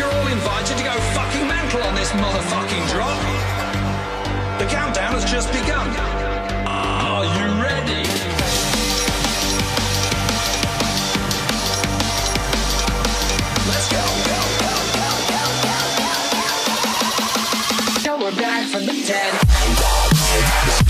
You're all invited to go fucking mental on this motherfucking drop. The countdown has just begun. Are you ready? Let's go, go, go, go, go, go, go. So we're back from the dead.